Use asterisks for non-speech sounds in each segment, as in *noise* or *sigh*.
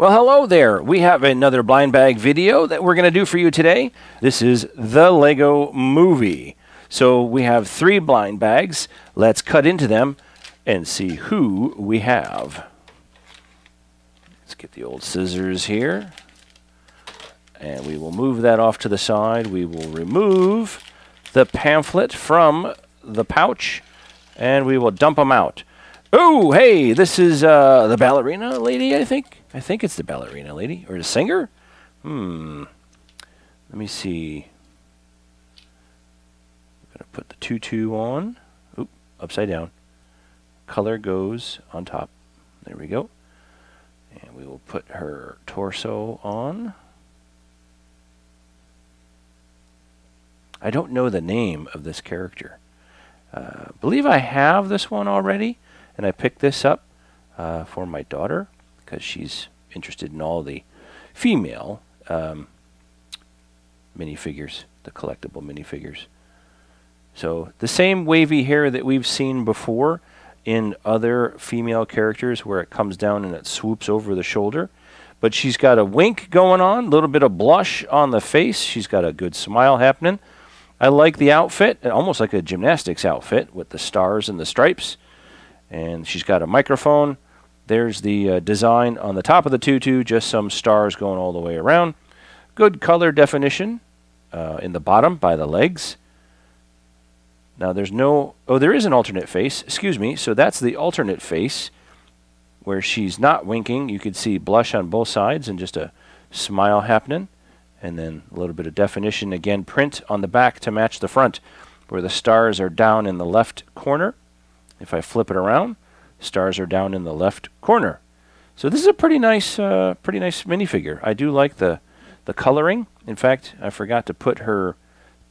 Well, hello there. We have another blind bag video that we're going to do for you today. This is the Lego Movie. So we have three blind bags. Let's cut into them and see who we have. Let's get the old scissors here. And we will move that off to the side. We will remove the pamphlet from the pouch and we will dump them out. Oh, hey, this is uh, the ballerina lady, I think. I think it's the ballerina lady. Or the singer? Hmm. Let me see. I'm to put the tutu on. Oop, upside down. Color goes on top. There we go. And we will put her torso on. I don't know the name of this character. Uh, believe I have this one already, and I picked this up uh, for my daughter because she's interested in all the female um, minifigures, the collectible minifigures. So the same wavy hair that we've seen before in other female characters where it comes down and it swoops over the shoulder. But she's got a wink going on, a little bit of blush on the face. She's got a good smile happening. I like the outfit, almost like a gymnastics outfit with the stars and the stripes. And she's got a microphone. There's the uh, design on the top of the tutu, just some stars going all the way around. Good color definition uh, in the bottom by the legs. Now there's no, oh, there is an alternate face, excuse me. So that's the alternate face where she's not winking. You can see blush on both sides and just a smile happening. And then a little bit of definition again, print on the back to match the front where the stars are down in the left corner. If I flip it around, Stars are down in the left corner. So this is a pretty nice, uh, pretty nice minifigure. I do like the the coloring. In fact, I forgot to put her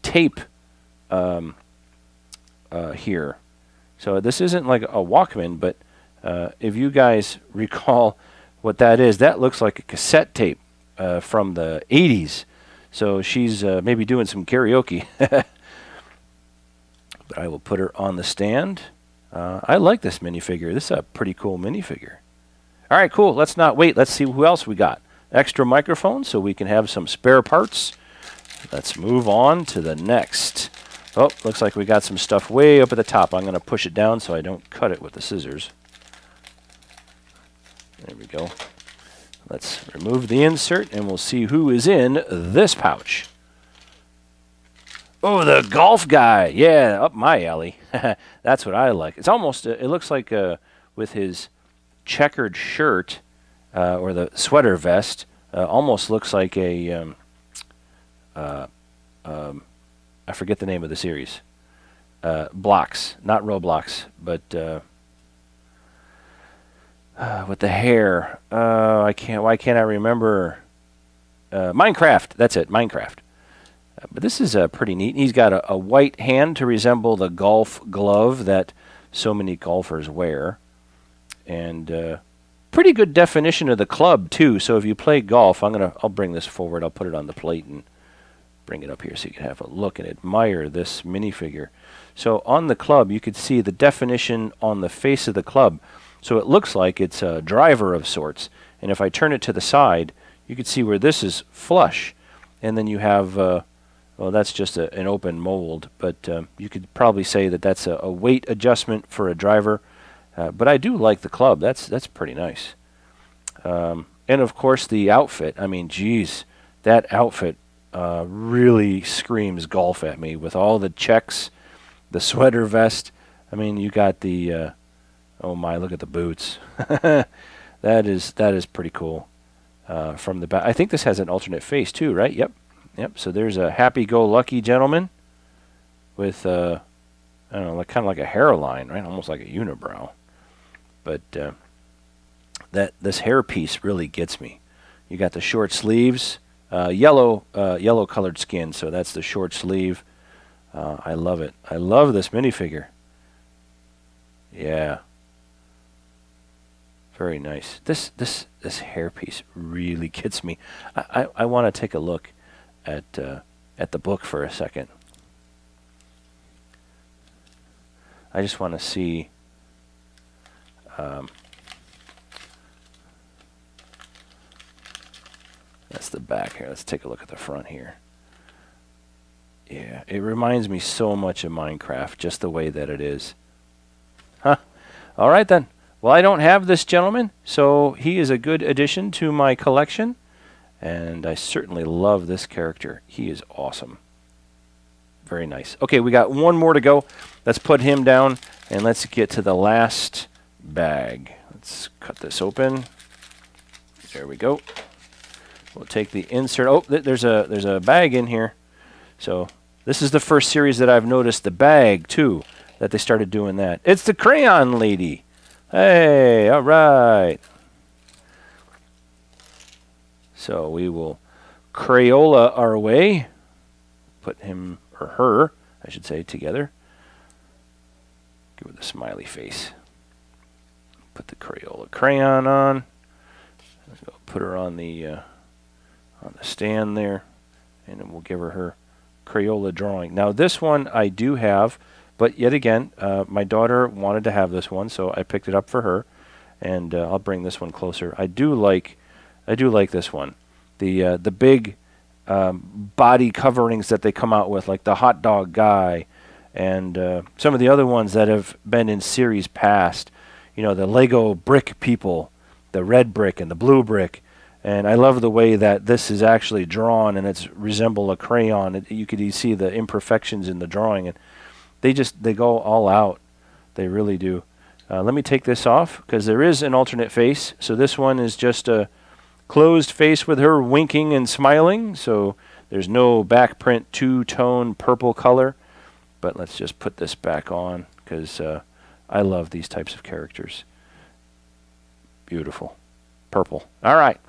tape um, uh, here. So this isn't like a Walkman, but uh, if you guys *laughs* recall what that is, that looks like a cassette tape uh, from the 80s. So she's uh, maybe doing some karaoke. *laughs* but I will put her on the stand. Uh, I like this minifigure. This is a pretty cool minifigure. All right, cool. Let's not wait. Let's see who else we got. Extra microphone so we can have some spare parts. Let's move on to the next. Oh, looks like we got some stuff way up at the top. I'm going to push it down so I don't cut it with the scissors. There we go. Let's remove the insert and we'll see who is in this pouch. Oh, the golf guy. Yeah, up my alley. *laughs* That's what I like. It's almost, uh, it looks like uh, with his checkered shirt uh, or the sweater vest, uh, almost looks like a, um, uh, um, I forget the name of the series. Uh, blocks, not Roblox, but with the hair. I can't, why can't I remember? Minecraft. That's it, Minecraft. But this is uh, pretty neat. He's got a, a, white hand to resemble the golf glove that so many golfers wear. And uh, pretty good definition of the club, too. So if you play golf, I'm going to, I'll bring this forward. I'll put it on the plate and bring it up here so you can have a look and admire this minifigure. So on the club, you could see the definition on the face of the club. So it looks like it's a driver of sorts. And if I turn it to the side, you can see where this is flush. And then you have uh, well, that's just a, an open mold, but um, you could probably say that that's a, a weight adjustment for a driver. Uh, but I do like the club. That's that's pretty nice. Um, and of course the outfit. I mean, geez, that outfit uh, really screams golf at me with all the checks, the sweater vest. I mean, you got the uh, oh my, look at the boots. *laughs* that is that is pretty cool. Uh, from the back, I think this has an alternate face too, right? Yep. Yep, so there's a happy-go-lucky gentleman with, uh, I don't know, like, kind of like a hairline, right? Almost like a unibrow. But uh, that this hairpiece really gets me. You got the short sleeves, uh, yellow, uh, yellow-colored skin, so that's the short sleeve. Uh, I love it. I love this minifigure. Yeah. Very nice. This this this hairpiece really gets me. I I, I want to take a look at uh, at the book for a second. I just want to see. That's the back here. Let's take a look at the front here. Yeah, it reminds me so much of Minecraft, just the way that it is. Huh. All right then. Well, I don't have this gentleman, so he is a good addition to my collection. And I certainly love this character. He is awesome. Very nice. Okay, we got one more to go. Let's put him down, and let's get to the last bag. Let's cut this open. There we go. We'll take the insert. Oh, th there's a there's a bag in here. So this is the first series that I've noticed the bag too that they started doing that. It's the crayon lady. Hey, all right. So we will Crayola our way. Put him or her, I should say, together. Give her the smiley face. Put the Crayola crayon on. Put her on the uh, on the stand there, and then we'll give her her Crayola drawing. Now this one I do have, but yet again, uh, my daughter wanted to have this one, so I picked it up for her, and uh, I'll bring this one closer. I do like, I do like this one, the uh, the big um, body coverings that they come out with, like the hot dog guy, and uh, some of the other ones that have been in series past. You know, the Lego brick people, the red brick and the blue brick and I love the way that this is actually drawn and it's resemble a crayon. It, you could see the imperfections in the drawing, and they just they go all out. They really do. Uh, let me take this off because there is an alternate face. So this one is just a closed face with her winking and smiling. So there's no back print two-tone purple color. But let's just put this back on because uh, I love these types of characters. Beautiful. Purple. All right.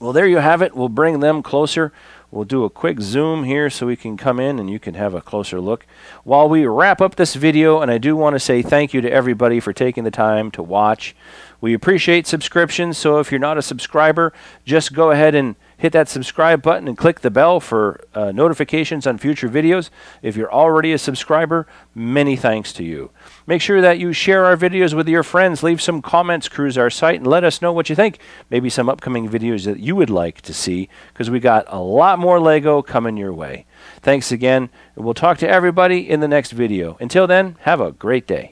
Well, there you have it. We'll bring them closer. We'll do a quick zoom here so we can come in and you can have a closer look. While we wrap up this video, and I do want to say thank you to everybody for taking the time to watch. We appreciate subscriptions, so if you're not a subscriber, just go ahead and hit that subscribe button and click the bell for uh, notifications on future videos. If you're already a subscriber, many thanks to you. Make sure that you share our videos with your friends. Leave some comments, cruise our site, and let us know what you think. Maybe some upcoming videos that you would like to see, because we got a lot more Lego coming your way. Thanks again, and we'll talk to everybody in the next video. Until then, have a great day.